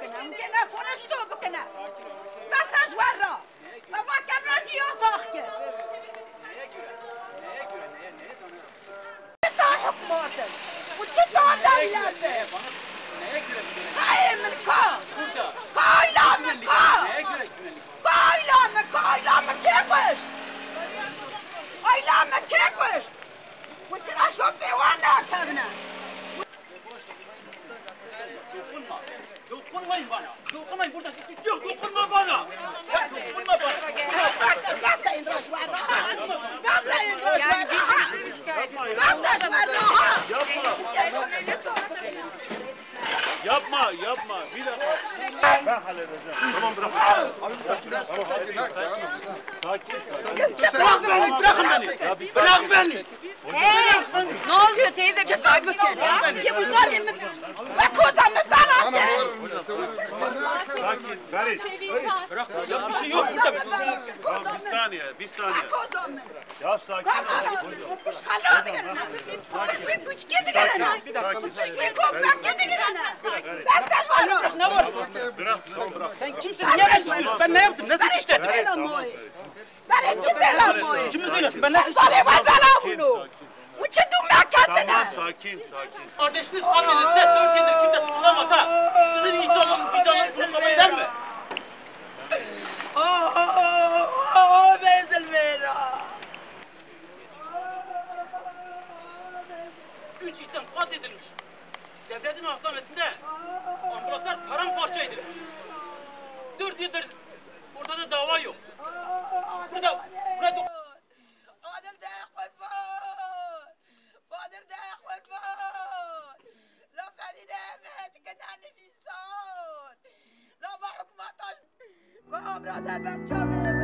كنا كنا خونا شتوب كنا بس جوارا طبعا كم راجي يوصلك تاحك مارتن وتشتو دايلات هاي من كا كايلا من كا كايلا من كايلا من كيكوش كايلا من كيكوش وترى شو بيوانا كمنا Yapma, yapma. Bir dakika. Ben halledeceğim. Tamam bırak. Abi sakin ol. Tamam, sakin ol. Sakin Bırak beni, bırakın beni. Bırak beni. Hey, ne oluyor teyze? Sakin ol ya. Ya bu zaten mi? Sakin, Barış. Bırak. Ya bir şey yok burada. Ya bir saniye, bir saniye. Ya sakin ol. Kuş kalıyor yerine. Kuş bir kuş gidi yerine. Bir dakika. Kuş bir koprak gidi yerine. Ben sen varım. Ne var? Bırak, bırak. Sen kimsin? Niye ben? Ben ne yaptım? Nasıl işte? Ben kim belamı? Kim söylesin? Ben nasıl? Sorry, ben belamı. Bu kim dümdük kendine? Tamam, sakin, sakin. Kardeşiniz paranızı sistem kat edilmiş. Devletin hastanesinde ambulanslar paramparça edilmiş. Dört yıldır ortada dava yok. Burada, burada Brother, but trouble.